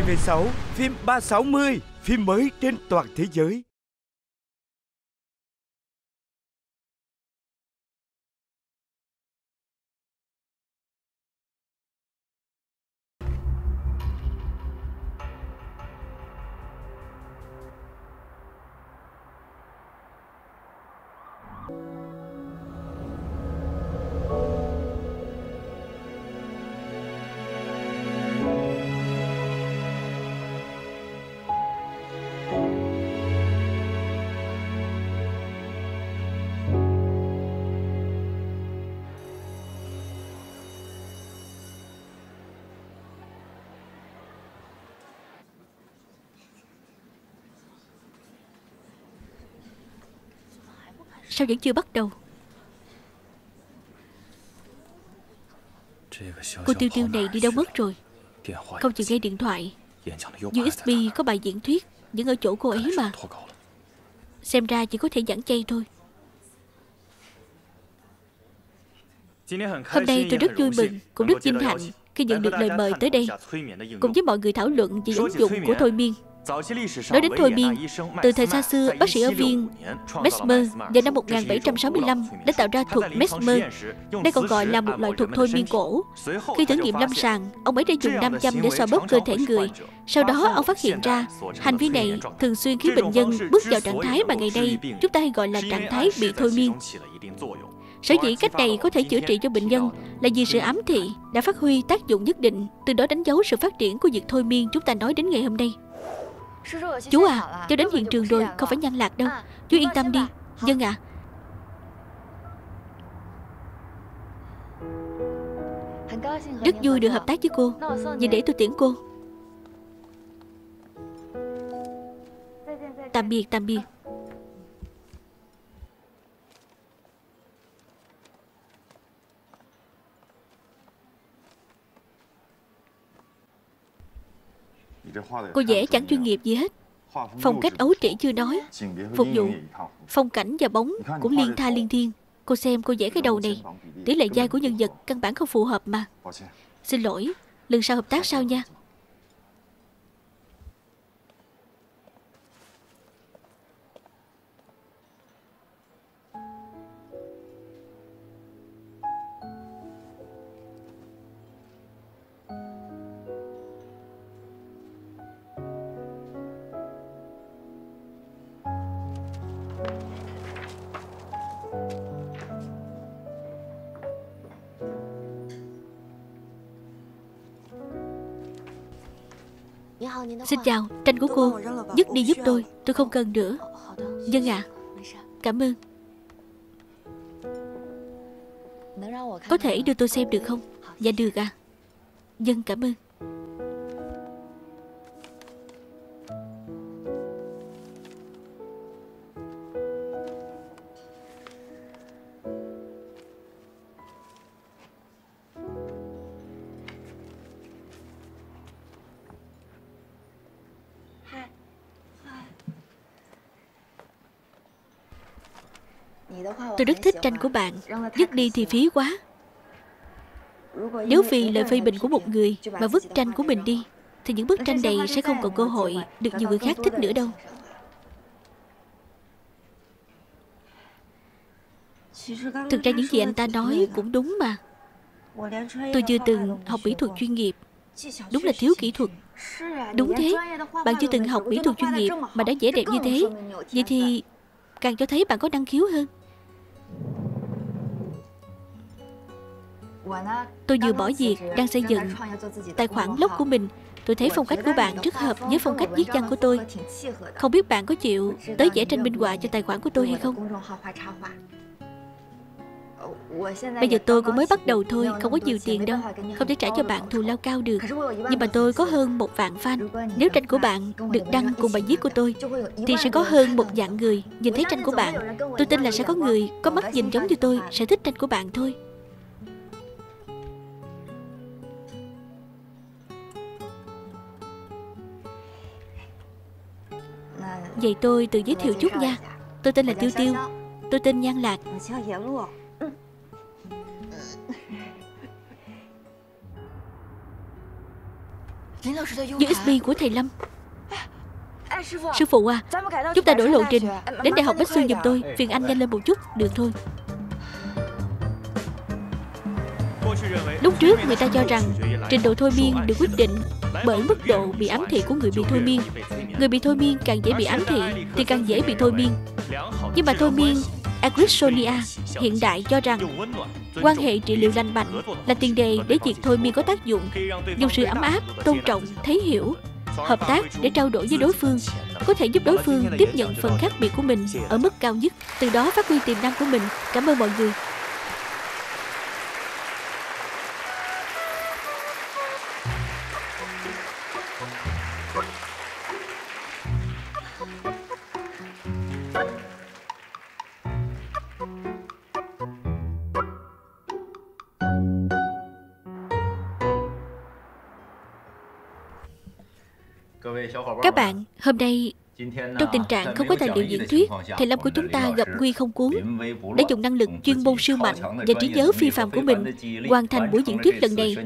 HTV6, phim 360, phim mới trên toàn thế giới. Sao vẫn chưa bắt đầu? Cô Tiêu Tiêu này đi đâu mất rồi? Không chịu nghe điện thoại. USB có bài diễn thuyết, Vẫn ở chỗ cô ấy mà. Xem ra chỉ có thể giảng chay thôi. Hôm nay tôi rất vui mừng, Cũng rất vinh hạnh Khi nhận được lời mời tới đây Cùng với mọi người thảo luận về ứng dụng của thôi miên. Nói đến thôi miên, từ thời xa xưa, bác sĩ ở viên Mesmer vào năm 1765 đã tạo ra thuật Mesmer. Đây còn gọi là một loại thuật thôi miên cổ. Khi thử nghiệm lâm sàng, ông ấy đã dùng nam châm để xoa bóp cơ thể người. Sau đó, ông phát hiện ra, hành vi này thường xuyên khiến bệnh nhân bước vào trạng thái mà ngày nay chúng ta hay gọi là trạng thái bị thôi miên. Sở dĩ cách này có thể chữa trị cho bệnh nhân là vì sự ám thị đã phát huy tác dụng nhất định, từ đó đánh dấu sự phát triển của việc thôi miên chúng ta nói đến ngày hôm nay. Chú à, cháu đến hiện trường rồi, không phải nhăn lạc đâu Chú yên tâm đi Dân ạ。Rất vui được hợp tác với cô Vậy để tôi tiễn cô。Tạm biệt, tạm biệt Cô vẽ chẳng chuyên nghiệp gì hết. Phong cách ấu trĩ chưa nói. Phục vụ Phong cảnh và bóng cũng liên tha liên thiên. Cô xem cô vẽ cái đầu này. Tỷ lệ dai của nhân vật căn bản không phù hợp mà. Xin lỗi Lần sau hợp tác sau nha Xin chào, tranh của cô. Dứt đi giúp tôi, tôi không cần nữa. Dân ạ. À, Cảm ơn. Có thể đưa tôi xem được không? Dạ được à Dân vâng, cảm ơn. Tôi rất thích tranh của bạn. Dứt đi thì phí quá. Nếu vì lời phê bình của một người Mà vứt tranh của mình đi, Thì những bức tranh này sẽ không còn cơ hội Được nhiều người khác thích nữa đâu. Thực ra những gì anh ta nói cũng đúng mà. Tôi chưa từng học mỹ thuật chuyên nghiệp. Đúng là thiếu kỹ thuật. Đúng thế. Bạn chưa từng học mỹ thuật chuyên nghiệp Mà đã dễ đẹp như thế. Vậy thì càng cho thấy bạn có năng khiếu hơn. Tôi vừa bỏ việc, đang xây dựng tài khoản blog của mình. Tôi thấy phong cách của bạn rất hợp với phong cách viết văn của tôi. Không biết bạn có chịu tới vẽ tranh minh họa cho tài khoản của tôi hay không? Bây giờ tôi cũng mới bắt đầu thôi Không có nhiều tiền đâu Không thể trả cho bạn thù lao cao được. Nhưng mà tôi có hơn một vạn fan. Nếu tranh của bạn được đăng cùng bài viết của tôi Thì sẽ có hơn một vạn người. Nhìn thấy tranh của bạn Tôi tin là sẽ có người có mắt nhìn giống như tôi Sẽ thích tranh của bạn thôi. Vậy tôi tự giới thiệu chút nha. Tôi tên là Tiêu Tiêu. Tôi tên Nhan Lạc USB của thầy Lâm. Sư phụ à Chúng ta đổi lộ trình. Đến Đại học Bách Xuyên giùm tôi, Phiền anh nhanh lên một chút, Được thôi. Lúc trước người ta cho rằng Trình độ thôi miên được quyết định Bởi mức độ bị ám thị của người bị thôi miên. Người bị thôi miên càng dễ bị ám thị Thì càng dễ bị thôi miên. Nhưng mà thôi miên Agrisonia hiện đại, cho rằng quan hệ trị liệu lành mạnh là tiền đề để việc thôi miên có tác dụng, dùng sự ấm áp, tôn trọng thấy hiểu, hợp tác để trao đổi với đối phương, có thể giúp đối phương tiếp nhận phần khác biệt của mình ở mức cao nhất, từ đó phát huy tiềm năng của mình. Cảm ơn mọi người. Hôm nay trong tình trạng không có tài liệu diễn thuyết, thầy Lâm của chúng ta gặp nguy không cuốn để dùng năng lực chuyên môn siêu mạnh và trí nhớ phi phàm của mình hoàn thành buổi diễn thuyết lần này.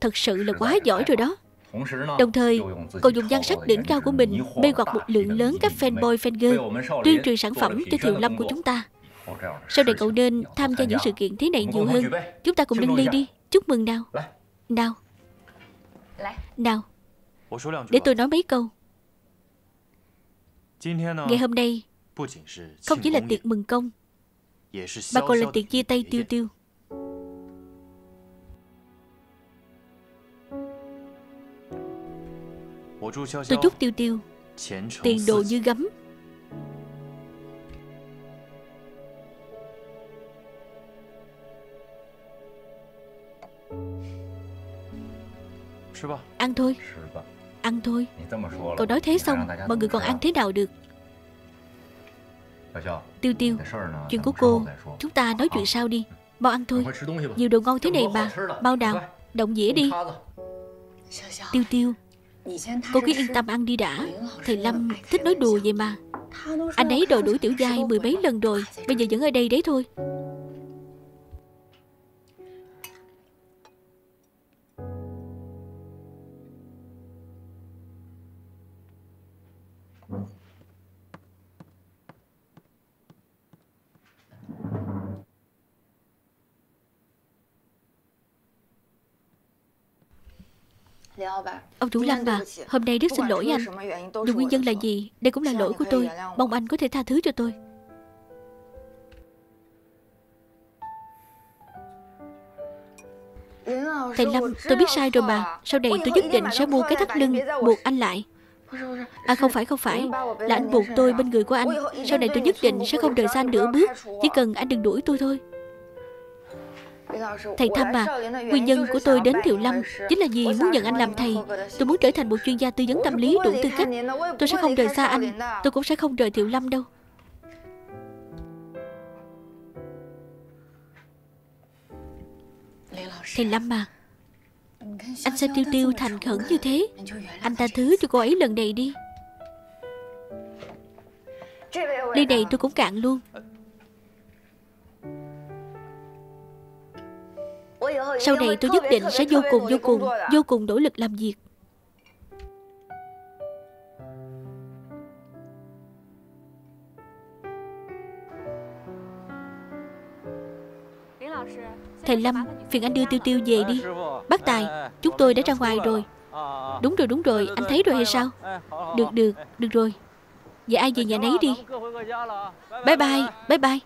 Thật sự là quá giỏi rồi đó. Đồng thời, còn dùng nhan sắc đỉnh cao của mình mê hoặc một lượng lớn các fanboy fangirl tuyên truyền sản phẩm cho Thiều Lâm của chúng ta. Sau này cậu nên tham gia những sự kiện thế này nhiều hơn. Chúng ta cùng nâng ly đi. Chúc mừng nào. Nào. Nào. Để tôi nói mấy câu Ngày hôm nay Không chỉ là tiệc mừng công Mà còn là tiệc chia tay tiêu tiêu Tôi chúc tiêu tiêu Tiền đồ như gấm. Ăn thôi Ăn thôi. Cậu nói thế xong Mọi người còn ăn thế nào được? Tiêu tiêu Chuyện của cô Chúng ta nói chuyện sau đi. Mau ăn thôi. Nhiều đồ ngon thế này mà. Mau nào Động dĩa đi. Tiêu tiêu Cô cứ yên tâm ăn đi đã. Thầy Lâm thích nói đùa vậy mà. Anh ấy đòi đuổi tiểu giai mười mấy lần rồi. Bây giờ vẫn ở đây đấy thôi Ông chủ Lâm à, hôm nay rất xin lỗi anh Dù nguyên nhân là gì, đây cũng là lỗi của tôi Mong anh có thể tha thứ cho tôi。Thầy Lâm, tôi biết sai rồi mà Sau này tôi nhất định sẽ mua cái thắt lưng Buộc anh lại À không phải không phải Là anh buộc tôi bên người của anh Sau này tôi nhất định sẽ không rời xa anh nửa bước Chỉ cần anh đừng đuổi tôi thôi Thầy tham à, nguyên nhân của tôi đến Thiệu Lâm chính là vì muốn nhận anh làm thầy. Tôi muốn trở thành một chuyên gia tư vấn tâm lý đủ tư cách. Tôi sẽ không rời xa anh, tôi cũng sẽ không rời Thiệu Lâm đâu. Thầy Lâm à, anh xem Tiêu Tiêu thành khẩn như thế. Anh ta thứ cho cô ấy lần này đi. Ly này tôi cũng cạn luôn Sau này tôi nhất định sẽ vô cùng vô cùng Vô cùng nỗ lực làm việc. Thầy Lâm, phiền anh đưa Tiêu Tiêu về đi. Bác Tài, chúng tôi đã ra ngoài rồi. Đúng rồi, đúng rồi, anh thấy rồi hay sao? Được, được, được rồi. Vậy ai về nhà nấy đi. Bye bye, bye bye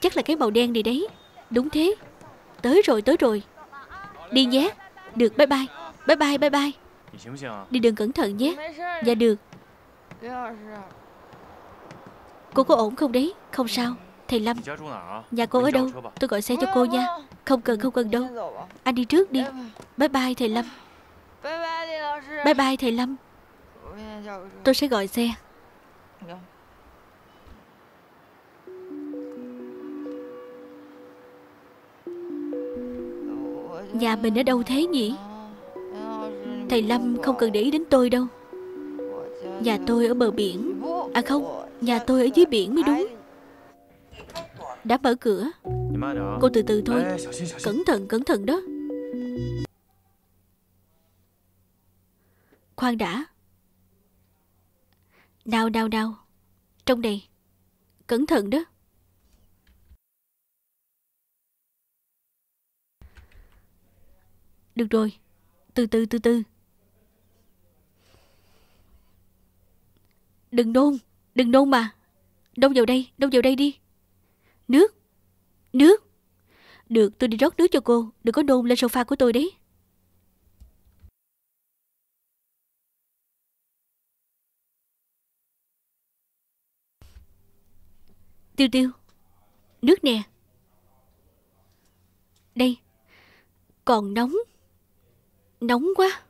Chắc là cái màu đen này đấy. Đúng thế. Tới rồi tới rồi. Đi nhé. Được, bye bye. Bye bye bye bye. Đi đường cẩn thận nhé. Dạ được. Cô có ổn không đấy? Không sao. Thầy Lâm, Nhà cô ở đâu? Tôi gọi xe cho cô nha. Không cần không cần đâu. Anh đi trước đi. Bye bye, thầy Lâm. Bye bye, thầy Lâm. Tôi sẽ gọi xe. Nhà mình ở đâu thế nhỉ? Thầy Lâm không cần để ý đến tôi đâu. Nhà tôi ở bờ biển. À không Nhà tôi ở dưới biển mới đúng. Đã mở cửa. Cô từ từ thôi. Cẩn thận cẩn thận đó. Khoan đã. Nào nào nào. Trong đây, Cẩn thận đó. Được rồi. Từ từ từ từ. Đừng nôn Đừng nôn mà. Đông vào đây Đông vào đây đi. Nước Nước. Được, tôi đi rót nước cho cô. Đừng có nôn lên sofa của tôi đấy. Tiêu tiêu. Nước nè. Đây. Còn nóng. Nóng quá.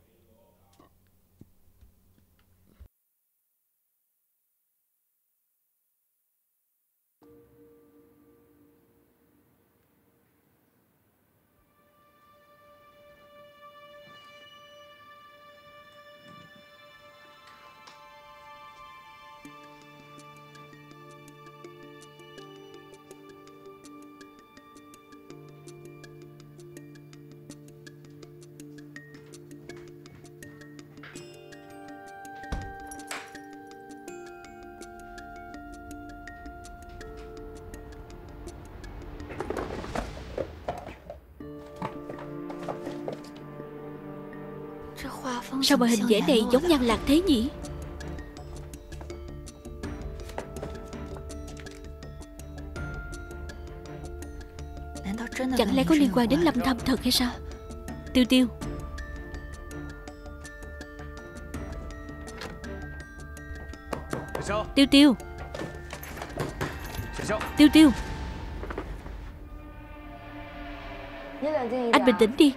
Sao mà hình vẽ này giống nhan lạc thế nhỉ? Chẳng lẽ có liên quan đến lâm thâm thật hay sao? Tiêu tiêu. Tiêu tiêu. Tiêu tiêu. Anh bình tĩnh đi.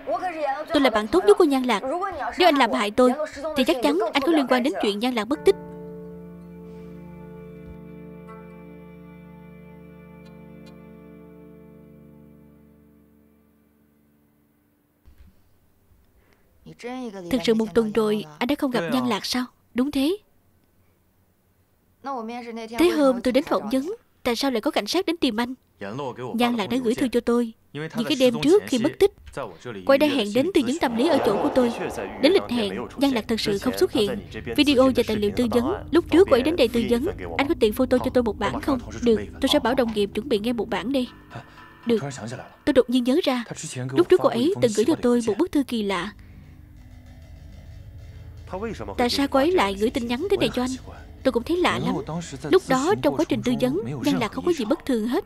Tôi là bạn tốt nhất của Nhan Lạc. Nếu anh làm hại tôi, Thì chắc chắn anh có liên quan đến chuyện Nhan Lạc mất tích. Thực sự một tuần rồi, Anh đã không gặp Nhan Lạc sao? Đúng thế. Thế hôm tôi đến phỏng vấn, Tại sao lại có cảnh sát đến tìm anh? Nhan Lạc đã gửi thư cho tôi. Những cái đêm trước khi mất tích, Quay đã hẹn đến từ những tâm lý ở chỗ của tôi. Đến lịch hẹn, Giang Lạc thật sự không xuất hiện. Video và tài liệu tư vấn. Lúc trước cô ấy đến đây tư vấn. Anh có tiện photo cho tôi một bản không? Được, tôi sẽ bảo đồng nghiệp chuẩn bị nghe một bản đi Được. Tôi đột nhiên nhớ ra. Lúc trước cô ấy từng gửi cho tôi một bức thư kỳ lạ. Tại sao cô ấy lại gửi tin nhắn thế này cho anh? Tôi cũng thấy lạ lắm. Lúc đó trong quá trình tư vấn Nhan Lạc không có gì bất thường hết.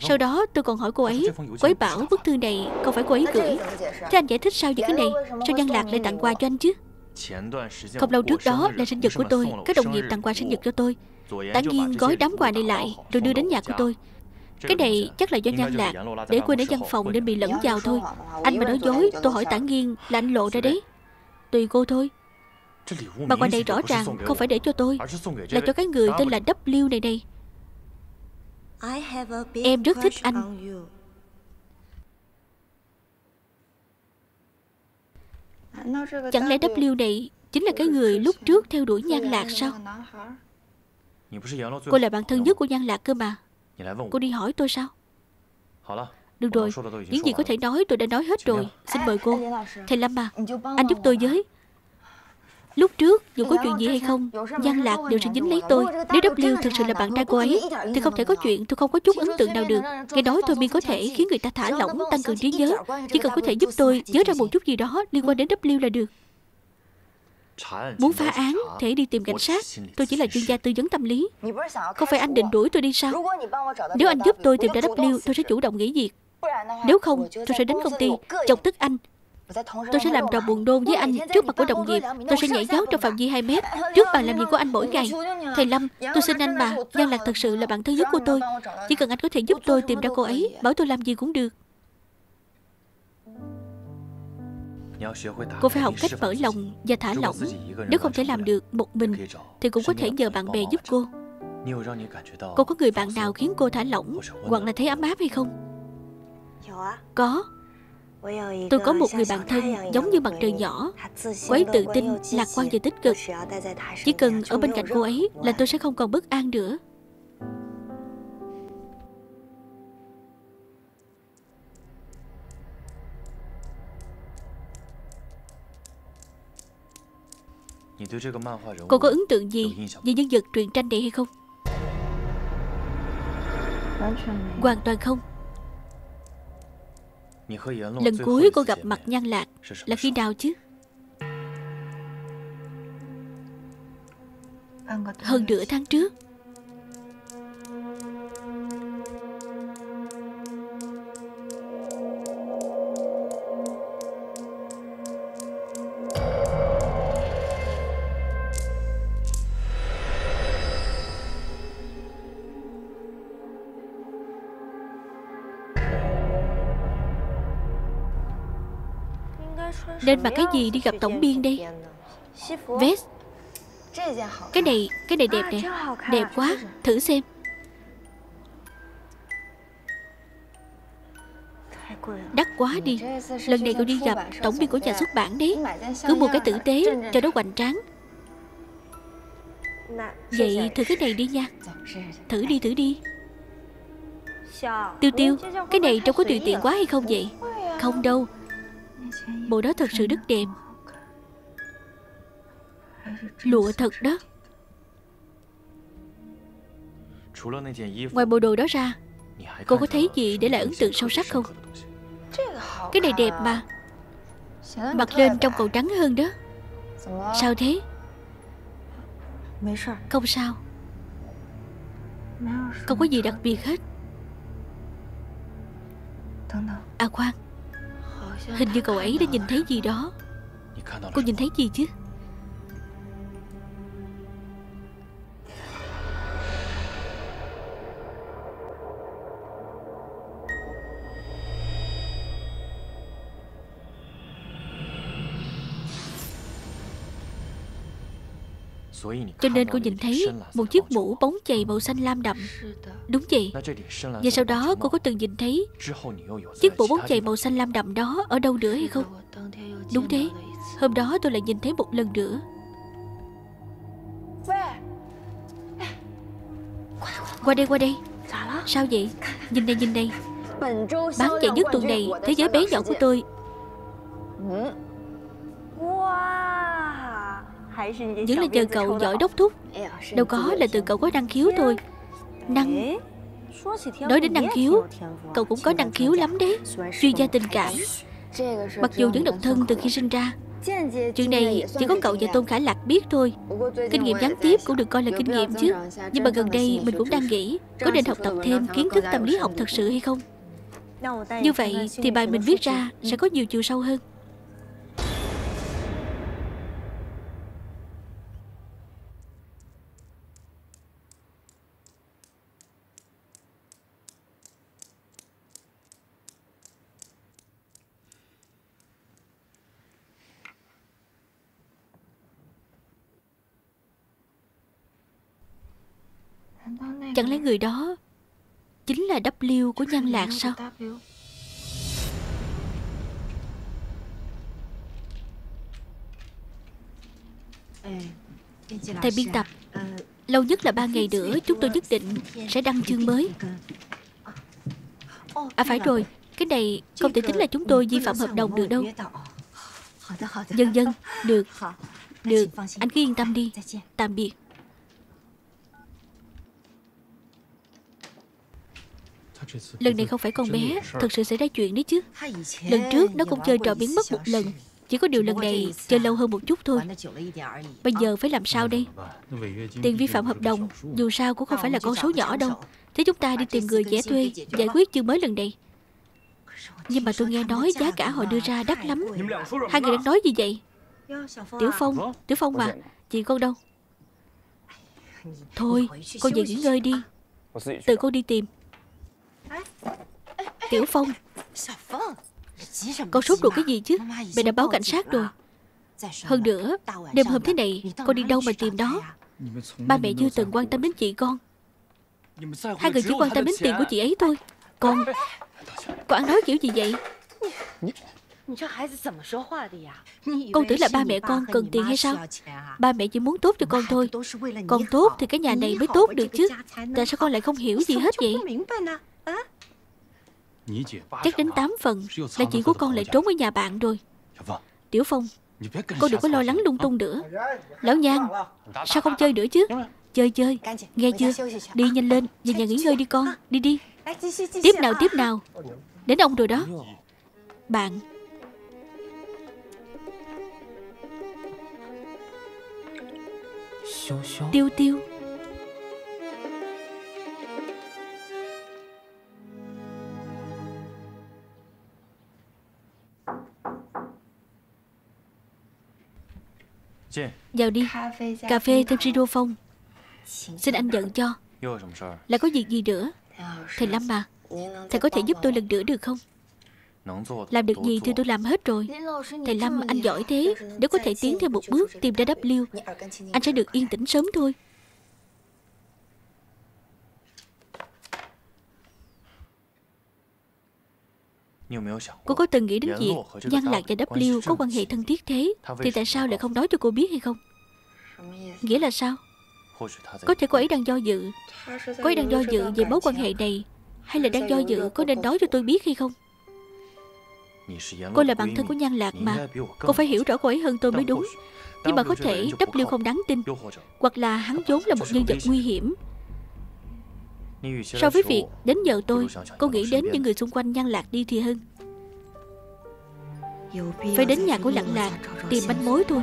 Sau đó tôi còn hỏi cô ấy Cô ấy bảo bức thư này không phải cô ấy gửi? Thế anh giải thích sao về cái này Sao Nhan Lạc lại tặng quà cho anh chứ. Không lâu trước đó là sinh nhật của tôi, Các đồng nghiệp tặng quà sinh nhật cho tôi. Tả nhiên gói đám quà này lại, Rồi đưa đến nhà của tôi. Cái này chắc là do Nhan Lạc, Để quên ở văn phòng nên bị lẫn vào thôi. Anh mà nói dối, tôi hỏi tản Nghiên là anh lộ ra đấy. Tùy cô thôi. Bà quà này rõ ràng không phải để cho tôi Là cho cái người tên là W này đây. Em rất thích anh. Chẳng lẽ W này Chính là cái người lúc trước theo đuổi Nhan Lạc sao? Cô là bạn thân nhất của Nhan Lạc cơ mà. Cô đi hỏi tôi sao? Được rồi Những gì có thể nói tôi đã nói hết rồi. Xin mời cô. Thầy Lâm à Anh giúp tôi với Lúc trước, dù có chuyện gì hay không, Giang Lạc đều sẽ dính lấy tôi. Nếu W thực sự là bạn trai cô ấy, thì không thể có chuyện tôi không có chút ấn tượng nào được. Nghe nói thôi miên có thể khiến người ta thả lỏng, tăng cường trí nhớ. Chỉ cần có thể giúp tôi nhớ ra một chút gì đó liên quan đến W là được. Muốn phá án, thể đi tìm cảnh sát. Tôi chỉ là chuyên gia tư vấn tâm lý. Không phải anh định đuổi tôi đi sao? Nếu anh giúp tôi tìm ra W, tôi sẽ chủ động nghỉ việc. Nếu không, tôi sẽ đến công ty, chọc tức anh, Tôi sẽ làm trò buồn nôn với anh trước mặt của đồng nghiệp Tôi sẽ nhảy nhót trong phạm vi 2 mét Trước bàn làm việc của anh mỗi ngày. Thầy Lâm, tôi xin anh mà Giang Lạc thật sự là bạn thân nhất của tôi. Chỉ cần anh có thể giúp tôi tìm ra cô ấy Bảo tôi làm gì cũng được. Cô phải học cách mở lòng và thả lỏng. Nếu không thể làm được một mình Thì cũng có thể nhờ bạn bè giúp cô. Cô có người bạn nào khiến cô thả lỏng Hoặc là thấy ấm áp hay không? Có Tôi có một người bạn thân giống như mặt trời nhỏ. Cô ấy tự tin, lạc quan và tích cực. Chỉ cần ở bên cạnh cô ấy là tôi sẽ không còn bất an nữa. Cô có ấn tượng gì về nhân vật truyện tranh này hay không? Hoàn toàn không. Lần cuối cô gặp mặt Nhan Lạc Là khi nào chứ? Hơn nửa tháng trước Nên mặc cái gì đi gặp tổng biên đây? Vest. Cái này, cái này đẹp nè. Đẹp quá, thử xem. Đắt quá đi. Lần này cậu đi gặp tổng biên của nhà xuất bản đấy. Cứ mua cái tử tế cho nó hoành tráng. Vậy thử cái này đi nha. Thử đi thử đi. Tiêu tiêu Cái này trông có tùy tiện quá hay không vậy? Không đâu. Bộ đó thật sự rất đẹp. Lụa thật đó. Ngoài bộ đồ đó ra, Cô có thấy gì để lại ấn tượng sâu sắc không? Cái này đẹp mà. Mặc lên trông còn trắng hơn đó. Sao thế? Không sao. Không có gì đặc biệt hết. À khoan. Hình như cậu ấy đã nhìn thấy gì đó. Cô nhìn thấy gì chứ? Cho nên cô nhìn thấy một chiếc mũ bóng chày màu xanh lam đậm. Đúng vậy. Và sau đó cô có từng nhìn thấy Chiếc mũ bóng chày màu xanh lam đậm đó Ở đâu nữa hay không? Đúng thế. Hôm đó tôi lại nhìn thấy một lần nữa. Qua đây qua đây. Sao vậy? Nhìn này nhìn này Bán chạy nhất tuần này Thế giới bé nhỏ của tôi vẫn là nhờ cậu giỏi đốc thúc. Đâu có là từ cậu có năng khiếu thôi. Năng Nói đến năng khiếu Cậu cũng có năng khiếu lắm đấy. Chuyên gia tình cảm. Mặc dù vẫn độc thân từ khi sinh ra. Chuyện này chỉ có cậu và Tôn Khải Lạc biết thôi. Kinh nghiệm gián tiếp cũng được coi là kinh nghiệm chứ. Nhưng mà gần đây mình cũng đang nghĩ Có nên học tập thêm kiến thức tâm lý học thật sự hay không? Như vậy thì bài mình viết ra sẽ có nhiều chiều sâu hơn Chẳng lẽ người đó. Chính là W của Nhan Lạc sao? Thầy biên tập. Lâu nhất là ba ngày nữa Chúng tôi nhất định sẽ đăng chương mới. À phải rồi. Cái này không thể tính là chúng tôi vi phạm hợp đồng được đâu. Dân dân Được. Được. Anh cứ yên tâm đi. Tạm biệt Lần này không phải con bé, Thật sự xảy ra chuyện đấy chứ. Lần trước nó cũng chơi trò biến mất một lần. Chỉ có điều lần này chơi lâu hơn một chút thôi. Bây giờ phải làm sao đây? Tiền vi phạm hợp đồng, Dù sao cũng không phải là con số nhỏ đâu. Thế chúng ta đi tìm người dễ thuê, Giải quyết chương mới lần này. Nhưng mà tôi nghe nói giá cả họ đưa ra đắt lắm. Hai người đang nói gì vậy? Tiểu Phong Tiểu Phong mà, Chị con đâu? Thôi, con về nghỉ ngơi đi. Tự cô đi tìm. Tiểu Phong, Con sốt ruột cái gì chứ? Mẹ đã báo cảnh sát rồi. Hơn nữa, Đêm hôm thế này, Con đi đâu mà tìm đó Ba mẹ chưa từng quan tâm đến chị con. Hai người chỉ quan tâm đến tiền của chị ấy thôi. Con Con ăn nói kiểu gì vậy? Con tưởng là ba mẹ con cần tiền hay sao? Ba mẹ chỉ muốn tốt cho con thôi. Con tốt thì cái nhà này mới tốt được chứ. Tại sao con lại không hiểu gì hết vậy? Chắc đến 8 phần Là chuyện của con lại trốn ở nhà bạn rồi. Tiểu Phong, Cô đừng có lo lắng lung tung nữa. Lão Nhan, Sao không chơi nữa chứ? Chơi chơi. Nghe chưa? Đi nhanh lên, Về nhà nghỉ ngơi đi con. Đi đi. Tiếp nào tiếp nào. Đến ông rồi đó. Bạn. Tiêu tiêu. Vào đi. Cà phê thêm siro phong. Xin anh nhận cho. Là có việc gì nữa? Thầy Lâm mà Thầy có thể giúp tôi lần nữa được không? Làm được gì thì tôi làm hết rồi. Thầy Lâm anh giỏi thế. Nếu có thể tiến thêm một bước tìm ra W Anh sẽ được yên tĩnh sớm thôi Cô có từng nghĩ đến việc Giang Lạc và W có quan hệ thân thiết thế? Thì tại sao lại không nói cho cô biết hay không? Nghĩa là sao? Có thể cô ấy đang do dự. Cô ấy đang do dự về mối quan hệ này Hay là đang do dự có nên nói cho tôi biết hay không? Cô là bạn thân của Nhan Lạc mà. Cô phải hiểu rõ cô ấy hơn tôi mới đúng. Nhưng mà có thể W không đáng tin Hoặc là hắn vốn là một nhân vật nguy hiểm So với việc đến nhờ tôi Cô nghĩ đến những người xung quanh Nhan Lạc đi thì hơn. Phải đến nhà của Lặng Lạc Tìm manh mối thôi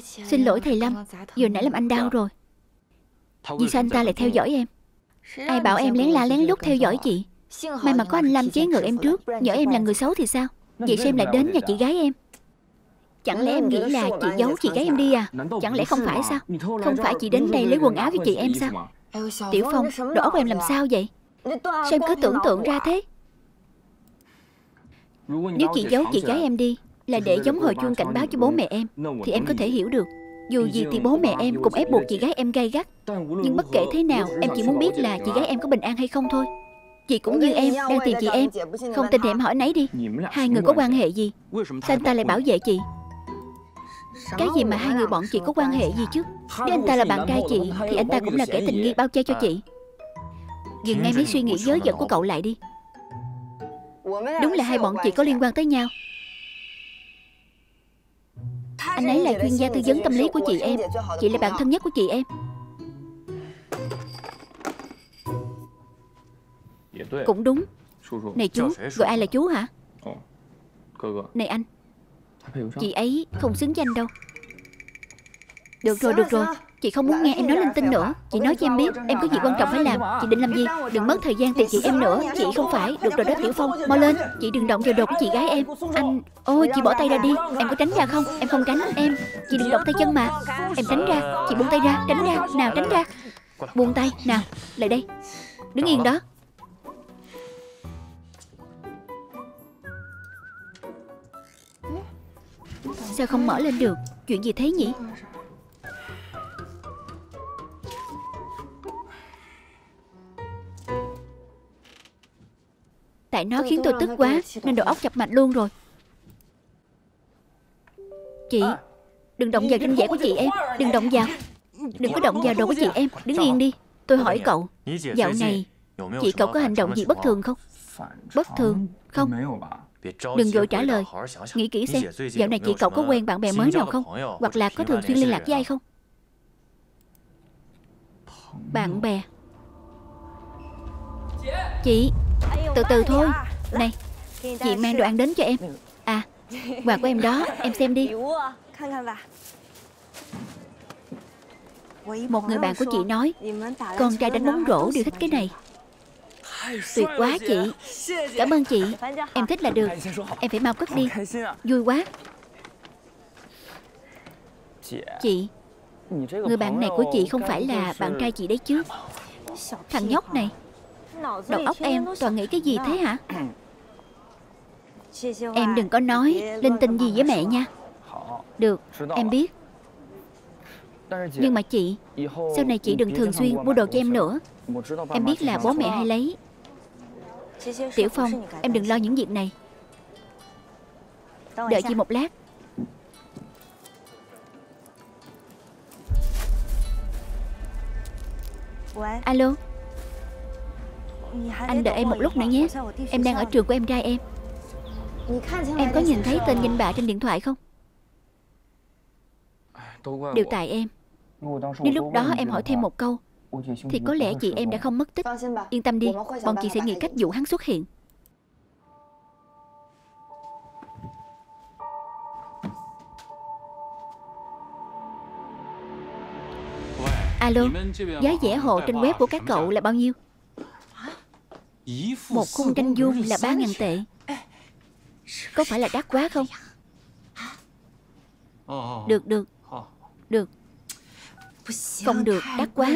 Xin lỗi thầy Lâm Vừa nãy làm anh đau rồi. Vì sao anh ta lại theo dõi em. Ai bảo em lén la lén lút theo dõi chị? May mà có anh Lâm chế ngự em trước, Nhỡ em là người xấu thì sao? Vậy xem lại đến nhà chị gái em? Chẳng lẽ em nghĩ là chị giấu chị gái em đi à? Chẳng lẽ không phải sao? Không phải chị đến đây lấy quần áo với chị em sao? Tiểu Phong, Đầu óc em làm sao vậy? Sao em cứ tưởng tượng ra thế? Nếu chị giấu chị gái em đi là để giống hồi chuông cảnh báo cho bố mẹ em, Thì em có thể hiểu được. Dù gì thì bố mẹ em cũng ép buộc chị gái em gay gắt. Nhưng bất kể thế nào, Em chỉ muốn biết là chị gái em có bình an hay không thôi. Chị cũng như em, đang tìm chị em. Không tin thì em hỏi nấy đi. Hai người có quan hệ gì? Sao anh ta lại bảo vệ chị. Cái gì mà hai người bọn chị có quan hệ gì chứ? Nếu anh ta là bạn trai chị, Thì anh ta cũng là kẻ tình nghi bao che cho chị. Dừng ngay mấy suy nghĩ dối dẫn của cậu lại đi. Đúng là hai bọn chị có liên quan tới nhau anh ấy là chuyên gia tư vấn tâm lý của chị em Chị là bạn thân nhất của chị em. Cũng đúng. Này chú, gọi ai là chú hả? Này anh. Chị ấy không xứng danh đâu. Được rồi, được rồi Chị không muốn nghe em nói linh tinh nữa. Chị nói cho em biết Em có gì quan trọng phải làm. Chị định làm gì? Đừng mất thời gian tìm chị em nữa. Chị không phải Được rồi đó Tiểu Phong. Mau lên. Chị đừng động vào đồ của chị gái em. Anh Ôi chị bỏ tay ra đi. Em có tránh ra không? Em không tránh em. Chị đừng động tay chân mà. Em tránh ra. Chị buông tay ra. Tránh ra. Nào tránh ra. Buông tay. Nào Lại đây. Đứng yên đó. Sao không mở lên được? Chuyện gì thế nhỉ Tại nó khiến tôi tức quá Nên đầu óc chập mạch luôn rồi. Chị Đừng động vào tranh vẽ của chị em. Đừng động vào. Đừng có động vào đồ của chị em. Đứng yên đi. Tôi hỏi cậu Dạo này Chị cậu có hành động gì bất thường không? Bất thường Không? Đừng vội trả lời. Nghĩ kỹ xem Dạo này chị cậu có quen bạn bè mới nào không? Hoặc là có thường xuyên liên lạc với ai không? Bạn bè Chị Từ từ thôi. Này Chị mang đồ ăn đến cho em. À Quà của em đó Em xem đi. Một người bạn của chị nói Con trai đánh bóng rổ đều thích cái này. Tuyệt quá chị. Cảm ơn chị. Em thích là được. Em phải mau cất đi. Vui quá. Chị Người bạn này của chị không phải là bạn trai chị đấy chứ. Thằng nhóc này Đầu óc em toàn nghĩ cái gì thế hả? Em đừng có nói linh tinh gì với mẹ nha. Được em biết. Nhưng mà chị Sau này chị đừng thường xuyên mua đồ cho em nữa. Em biết là bố mẹ hay lấy. Tiểu Phong Em đừng lo những việc này. Đợi chị một lát. Alo anh đợi em một lúc nữa nhé. Em đang ở trường của em trai em. Em có nhìn thấy tên danh bạ trên điện thoại không? Đều tại em. Nếu lúc đó em hỏi thêm một câu, Thì có lẽ chị em đã không mất tích. Yên tâm đi, Bọn chị sẽ nghĩ cách dụ hắn xuất hiện. Alo, Giá vẽ hộ trên web của các cậu là bao nhiêu? Một khung tranh vuông là 3.000 tệ. Có phải là đắt quá không? Được được. Được. Không được đắt quá.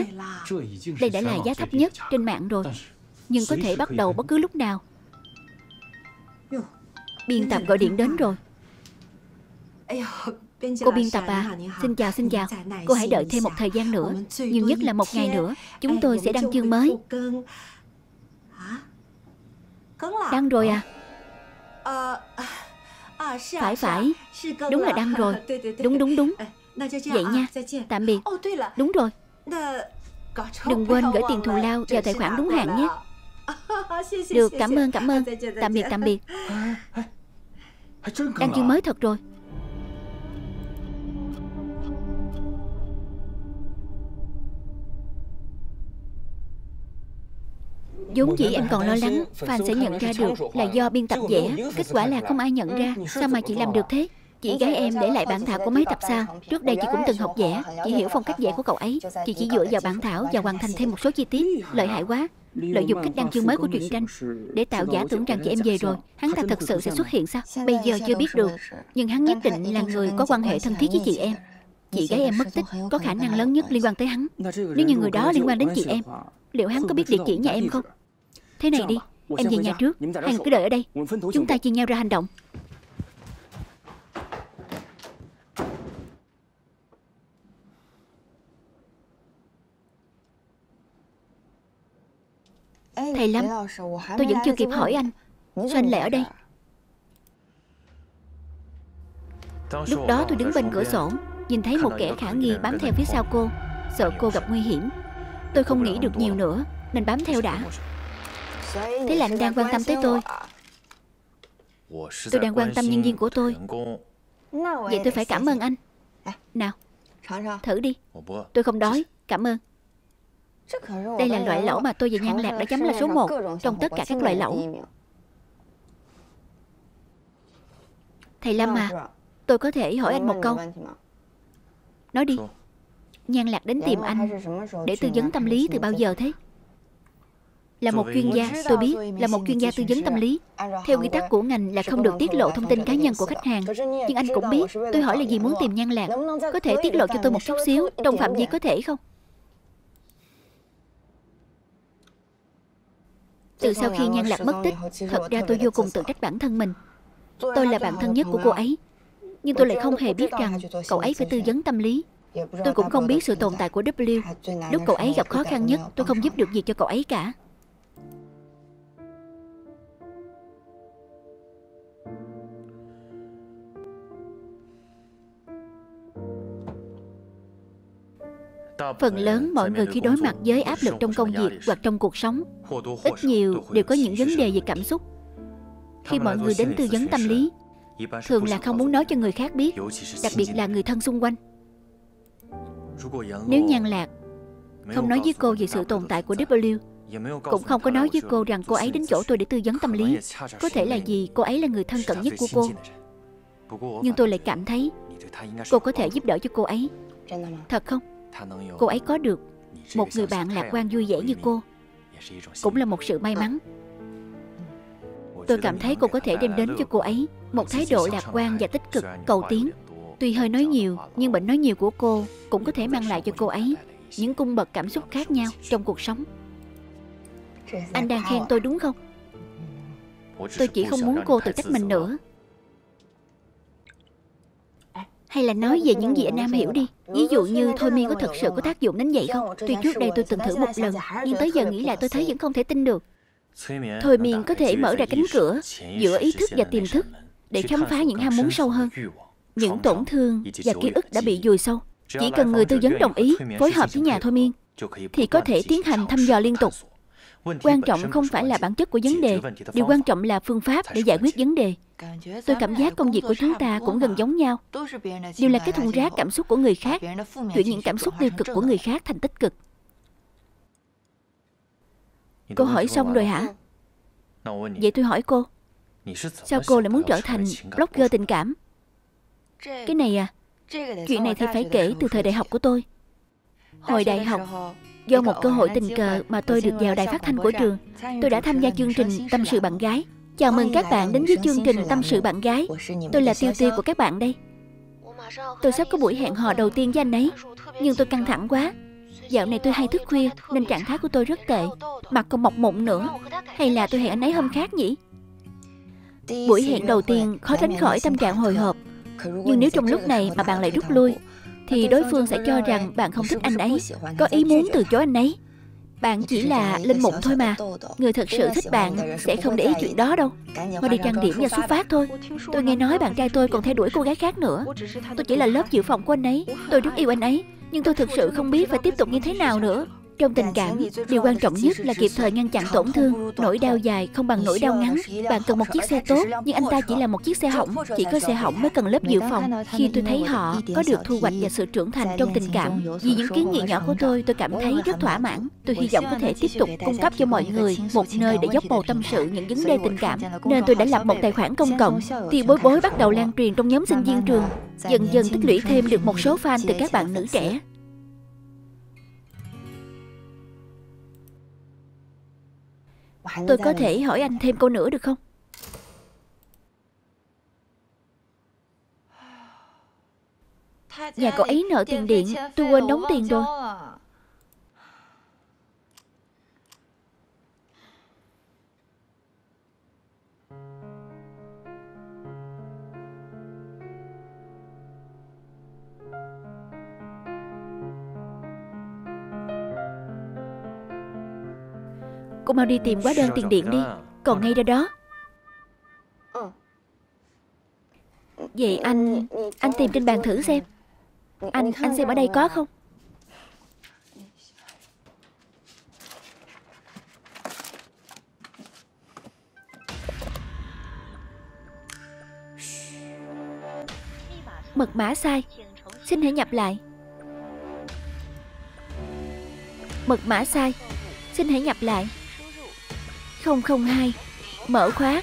Đây đã là giá thấp nhất trên mạng rồi. Nhưng có thể bắt đầu bất cứ lúc nào. Biên tập gọi điện đến rồi. Cô biên tập à? Xin chào xin chào. Cô hãy đợi thêm một thời gian nữa. Nhiều nhất là một ngày nữa Chúng tôi sẽ đăng chương mới Đăng rồi à? Phải phải. Đúng là đăng rồi. Đúng đúng đúng. Vậy nha. Tạm biệt. Đúng rồi. Đừng quên gửi tiền thù lao. Vào tài khoản đúng hạn nhé. Được cảm ơn cảm ơn. Tạm biệt tạm biệt. Đăng chương mới thật rồi vốn dĩ em còn lo lắng Fan sẽ nhận ra được là do biên tập vẽ Kết quả là không ai nhận ra. Sao mà chị làm được thế? Chị gái em để lại bản thảo của mấy tập sao? Trước đây chị cũng từng học vẽ Chị hiểu phong cách vẽ của cậu ấy. Chị chỉ dựa vào bản thảo và hoàn thành thêm một số chi tiết. Lợi hại quá. Lợi dụng cách đăng chương mới của truyện tranh Để tạo giả tưởng rằng chị em về rồi. Hắn ta thật sự sẽ xuất hiện sao? Bây giờ chưa biết được. Nhưng hắn nhất định là người có quan hệ thân thiết với chị em. Chị gái em mất tích Có khả năng lớn nhất liên quan tới hắn. Nếu như người đó liên quan đến chị em Liệu hắn có biết địa chỉ nhà em không Thế này đi Em về nhà trước. Hai người cứ đợi ở đây. Chúng ta chia nhau ra hành động. Thầy Lâm Tôi vẫn chưa kịp hỏi anh. Sao anh lại ở đây? Lúc đó tôi đứng bên cửa sổ Nhìn thấy một kẻ khả nghi bám theo phía sau cô. Sợ cô gặp nguy hiểm Tôi không nghĩ được nhiều nữa Nên bám theo đã Thế là anh đang quan tâm tới tôi. Tôi đang quan tâm nhân viên của tôi. Vậy tôi phải cảm ơn anh. Nào, Thử đi. Tôi không đói, Cảm ơn. Đây là loại lẩu mà tôi và Nhan Lạc đã chấm là số 1 Trong tất cả các loại lẩu. Thầy Lâm à Tôi có thể hỏi anh một câu. Nói đi. Nhan Lạc đến tìm anh Để tư vấn tâm lý từ bao giờ thế? Là một chuyên gia, tôi biết, là một chuyên gia tư vấn tâm lý. Theo quy tắc của ngành là không được tiết lộ thông tin cá nhân của khách hàng. Nhưng anh cũng biết, tôi hỏi là gì muốn tìm nhan lạc. Có thể tiết lộ cho tôi một chút xíu, trong phạm vi có thể không? Từ sau khi nhan lạc mất tích, thật ra tôi vô cùng tự trách bản thân mình. Tôi là bạn thân nhất của cô ấy. Nhưng tôi lại không hề biết rằng cậu ấy phải tư vấn tâm lý. Tôi cũng không biết sự tồn tại của W. Lúc cậu ấy gặp khó khăn nhất, tôi không giúp được gì cho cậu ấy cả. Phần lớn mọi người khi đối mặt với áp lực trong công việc hoặc trong cuộc sống ít nhiều đều có những vấn đề về cảm xúc. Khi mọi người đến tư vấn tâm lý Thường là không muốn nói cho người khác biết Đặc biệt là người thân xung quanh. Nếu nhan lạc Không nói với cô về sự tồn tại của W Cũng không có nói với cô rằng cô ấy đến chỗ tôi để tư vấn tâm lý Có thể là vì cô ấy là người thân cận nhất của cô Nhưng tôi lại cảm thấy Cô có thể giúp đỡ cho cô ấy Thật không? Cô ấy có được Một người bạn lạc quan vui vẻ như cô. Cũng là một sự may mắn. Tôi cảm thấy cô có thể đem đến cho cô ấy Một thái độ lạc quan và tích cực, cầu tiến. Tuy hơi nói nhiều Nhưng bệnh nói nhiều của cô Cũng có thể mang lại cho cô ấy Những cung bậc cảm xúc khác nhau trong cuộc sống. Anh đang khen tôi đúng không? Tôi chỉ không muốn cô tự trách mình nữa hay là nói về những gì anh Nam hiểu đi. Ví dụ như thôi miên có thật sự có tác dụng đến vậy không? Tuy trước đây tôi từng thử một lần, Nhưng tới giờ nghĩ lại tôi thấy vẫn không thể tin được. Thôi miên có thể mở ra cánh cửa Giữa ý thức và tiềm thức Để khám phá những ham muốn sâu hơn. Những tổn thương và ký ức đã bị dùi sâu. Chỉ cần người tư vấn đồng ý Phối hợp với nhà thôi miên Thì có thể tiến hành thăm dò liên tục. Quan trọng không phải là bản chất của vấn đề Điều quan trọng là phương pháp để giải quyết vấn đề. Tôi cảm giác công việc của chúng ta cũng gần giống nhau. Đều là cái thùng rác cảm xúc của người khác Chuyển những cảm xúc tiêu cực của người khác thành tích cực. Cô hỏi xong rồi hả? Vậy tôi hỏi cô Sao cô lại muốn trở thành blogger tình cảm? Cái này à Chuyện này thì phải kể từ thời đại học của tôi. Hồi đại học Do một cơ hội tình cờ mà tôi được vào đài phát thanh của trường. Tôi đã tham gia chương trình Tâm sự bạn gái. Chào mừng các bạn đến với chương trình Tâm sự bạn gái. Tôi là tiêu tiêu của các bạn đây. Tôi sắp có buổi hẹn hò đầu tiên với anh ấy Nhưng tôi căng thẳng quá. Dạo này tôi hay thức khuya Nên trạng thái của tôi rất tệ. Mặt còn mọc mụn nữa. Hay là tôi hẹn anh ấy hôm khác nhỉ? Buổi hẹn đầu tiên khó tránh khỏi tâm trạng hồi hộp. Nhưng nếu trong lúc này mà bạn lại rút lui Thì đối phương sẽ cho rằng bạn không thích anh ấy. Có ý muốn từ chối anh ấy. Bạn chỉ là linh mụng thôi mà. Người thật sự thích bạn sẽ không để ý chuyện đó đâu. Mau đi trang điểm và xuất phát thôi. Tôi nghe nói bạn trai tôi còn theo đuổi cô gái khác nữa. Tôi chỉ là lớp dự phòng của anh ấy. Tôi rất yêu anh ấy. Nhưng tôi thực sự không? biết phải tiếp tục như thế nào nữa trong tình cảm, điều quan trọng nhất là kịp thời ngăn chặn tổn thương. Nỗi đau dài không bằng nỗi đau ngắn. Bạn cần một chiếc xe tốt, nhưng anh ta chỉ là một chiếc xe hỏng. Chỉ có xe hỏng mới cần lớp dự phòng. Khi tôi thấy họ có được thu hoạch và sự trưởng thành trong tình cảm, vì những kiến nghị nhỏ của tôi, tôi cảm thấy rất thỏa mãn. Tôi hy vọng có thể tiếp tục cung cấp cho mọi người một nơi để dốc bầu tâm sự những vấn đề tình cảm. Nên tôi đã lập một tài khoản công cộng. Thì bối bối bắt đầu lan truyền trong nhóm sinh viên trường. Dần dần tích lũy thêm được một số fan từ các bạn nữ trẻ. Tôi có thể hỏi anh thêm câu nữa được không? Nhà cậu ấy nợ tiền điện Tôi quên đóng tiền rồi Cô mau đi tìm hóa đơn tiền điện đi. Còn ngay ra đó. Vậy anh Anh tìm trên bàn thử xem. Anh Anh xem ở đây có không? Mật mã sai. Xin hãy nhập lại. Mật mã sai. Xin hãy nhập lại. 002 Mở khóa.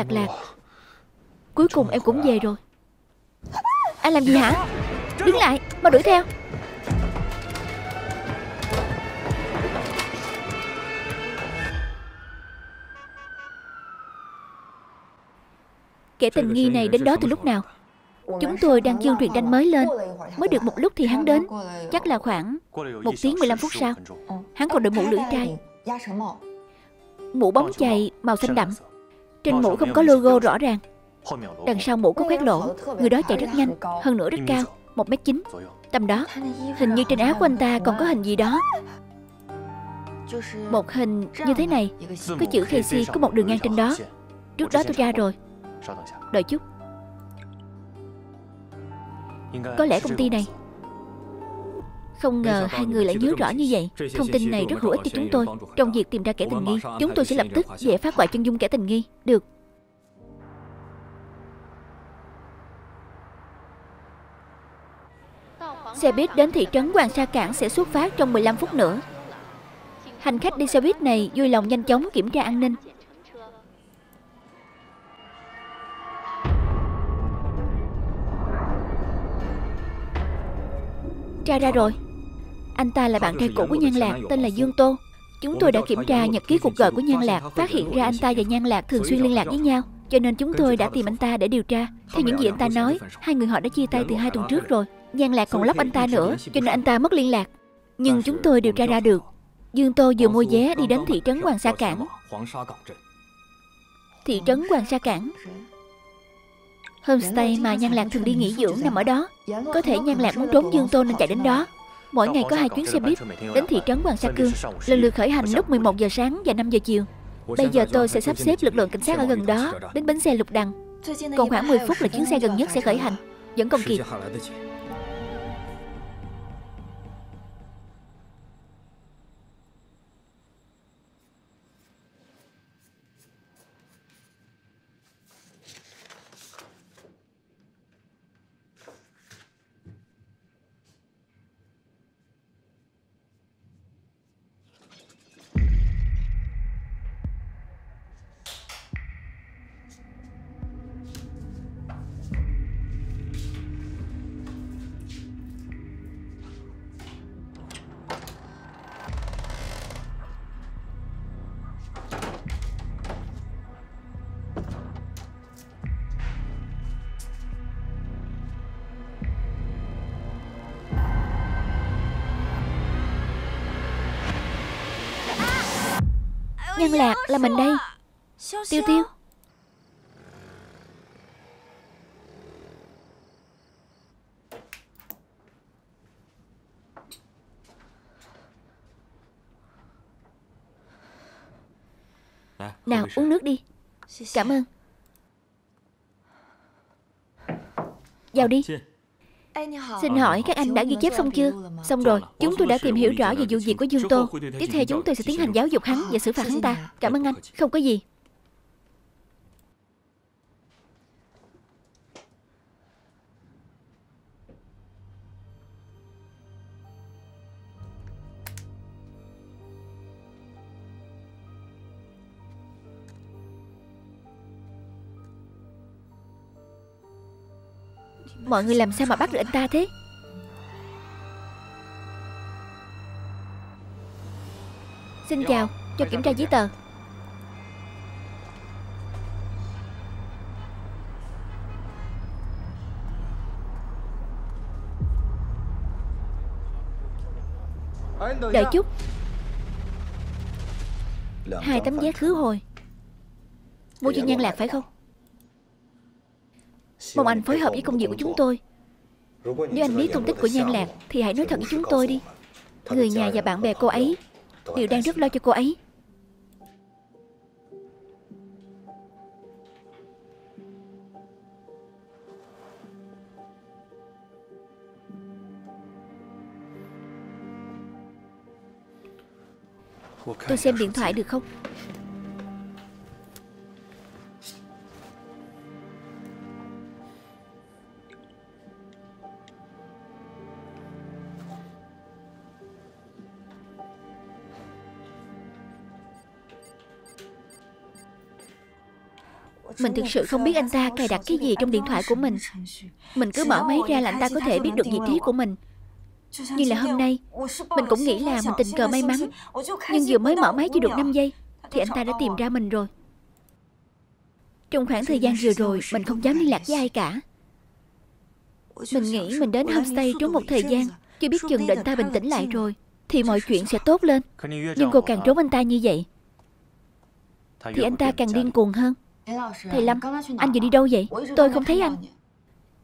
Lạc lạc. Cuối cùng em cũng về rồi. Anh làm gì hả? Đứng lại Mau đuổi theo. Kẻ tình nghi này đến đó từ lúc nào? Chúng tôi đang chương truyền tranh mới lên. Mới được một lúc thì hắn đến. Chắc là khoảng một tiếng 15 phút sau. Hắn còn đội mũ lưỡi trai. Mũ bóng chày màu xanh đậm Trên mũ không có logo rõ ràng. Đằng sau mũ có khoét lỗ Người đó chạy rất nhanh Hơn nữa rất cao 1m9 Tầm đó Hình như trên áo của anh ta còn có hình gì đó. Một hình như thế này Có chữ Casey có một đường ngang trên đó. Trước đó tôi ra rồi. Đợi chút. Có lẽ công ty này không ngờ hai người lại nhớ rõ như vậy. Thông tin này rất hữu ích cho chúng tôi. Trong việc tìm ra kẻ tình nghi Chúng tôi sẽ lập tức dễ phát quả chân dung kẻ tình nghi. Được. Xe buýt đến thị trấn Hoàng Sa Cảng sẽ xuất phát trong 15 phút nữa. Hành khách đi xe buýt này vui lòng nhanh chóng kiểm tra an ninh. Tra ra rồi anh ta là bạn trai cũ của Nhan Lạc Tên là Dương Tô. Chúng tôi đã kiểm tra nhật ký cuộc gọi của Nhan Lạc Phát hiện ra anh ta và Nhan Lạc thường xuyên liên lạc với nhau. Cho nên chúng tôi đã tìm anh ta để điều tra. Theo những gì anh ta nói Hai người họ đã chia tay từ hai tuần trước rồi. Nhan Lạc còn lóc anh ta nữa Cho nên anh ta mất liên lạc. Nhưng chúng tôi điều tra ra được. Dương Tô vừa mua vé đi đến thị trấn Hoàng Sa Cảng Thị trấn Hoàng Sa Cảng Homestay mà Nhan Lạc thường đi nghỉ dưỡng nằm ở đó Có thể Nhan Lạc muốn trốn Dương Tô nên chạy đến đó Mỗi ngày có hai chuyến xe buýt đến thị trấn Hoàng Sa Cương, lần lượt khởi hành lúc 11 giờ sáng và 5 giờ chiều. Bây giờ tôi sẽ sắp xếp lực lượng cảnh sát ở gần đó đến bến xe Lục Đằng. Còn khoảng 10 phút là chuyến xe gần nhất sẽ khởi hành. Vẫn còn kịp. Nhân Lạc là mình đây. Tiêu Tiêu. Nào, uống nước đi. Cảm ơn. Vào đi. Xin hỏi các anh đã ghi chép xong chưa? Xong rồi, chúng tôi đã tìm hiểu rõ về vụ việc của Dương Tô. Tiếp theo chúng tôi sẽ tiến hành giáo dục hắn và xử phạt hắn ta. Cảm ơn anh. Không có gì. Mọi người làm sao mà bắt được anh ta thế? Xin chào, Cho kiểm tra giấy tờ. Đợi chút. Hai tấm vé khứ hồi. Mua cho nhan lạc phải không? Mong anh phối hợp với công việc của chúng tôi. Nếu anh biết tung tích của Nhan Lạc Thì hãy nói thật với chúng tôi đi. Người nhà và bạn bè cô ấy Đều đang rất lo cho cô ấy. Tôi xem điện thoại được không? Mình thực sự không biết anh ta cài đặt cái gì trong điện thoại của mình. Mình cứ mở máy ra là anh ta có thể biết được vị trí của mình. Như là hôm nay, Mình cũng nghĩ là mình tình cờ may mắn, Nhưng vừa mới mở máy chưa được 5 giây, Thì anh ta đã tìm ra mình rồi. Trong khoảng thời gian vừa rồi, Mình không dám liên lạc với ai cả. Mình nghĩ mình đến homestay trốn một thời gian, Chưa biết chừng định ta bình tĩnh lại rồi, Thì mọi chuyện sẽ tốt lên. Nhưng cô càng trốn anh ta như vậy, Thì anh ta càng điên cuồng hơn. Thầy Lâm, anh vừa đi đâu vậy? Tôi không thấy anh.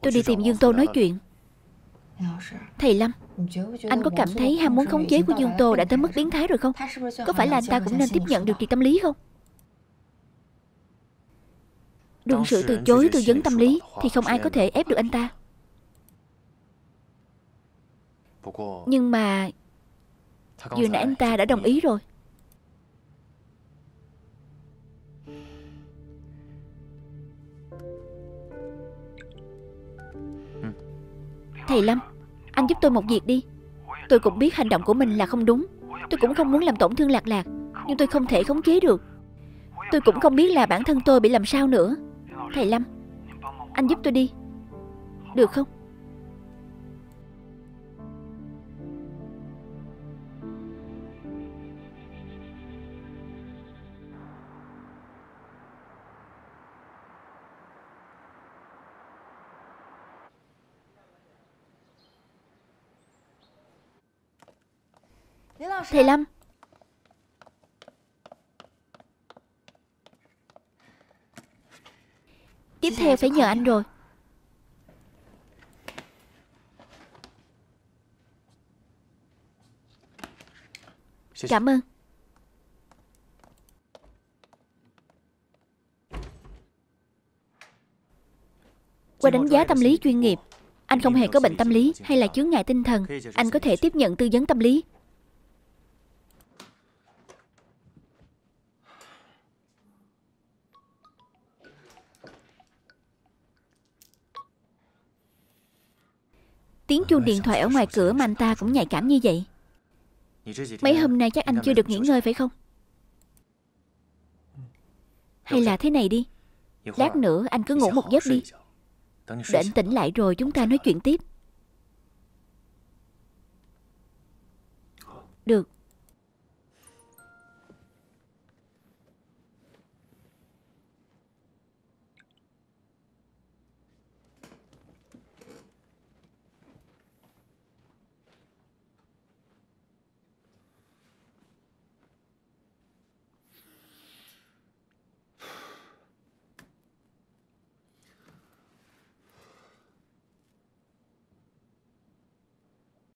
Tôi đi tìm Dương Tô nói chuyện. Thầy Lâm, anh có cảm thấy ham muốn khống chế của Dương Tô đã tới mức biến thái rồi không? Có phải là anh ta cũng nên tiếp nhận được trị tâm lý không? Đương sự từ chối tư vấn tâm lý Thì không ai có thể ép được anh ta. Nhưng mà Vừa nãy anh ta đã đồng ý rồi Thầy Lâm, Anh giúp tôi một việc đi. Tôi cũng biết hành động của mình là không đúng. Tôi cũng không muốn làm tổn thương lạc lạc, Nhưng tôi không thể khống chế được. Tôi cũng không biết là bản thân tôi bị làm sao nữa. Thầy Lâm, Anh giúp tôi đi. Được không? Thầy Lâm. Tiếp theo phải nhờ anh rồi. Cảm ơn. Qua đánh giá tâm lý chuyên nghiệp, Anh không hề có bệnh tâm lý hay là chướng ngại tinh thần. Anh có thể tiếp nhận tư vấn tâm lý. Tiếng chuông điện thoại ở ngoài cửa mà anh ta cũng nhạy cảm như vậy. Mấy hôm nay chắc anh chưa được nghỉ ngơi phải không? Hay là thế này đi. Lát nữa anh cứ ngủ một giấc đi. Để anh tỉnh lại rồi chúng ta nói chuyện tiếp. Được.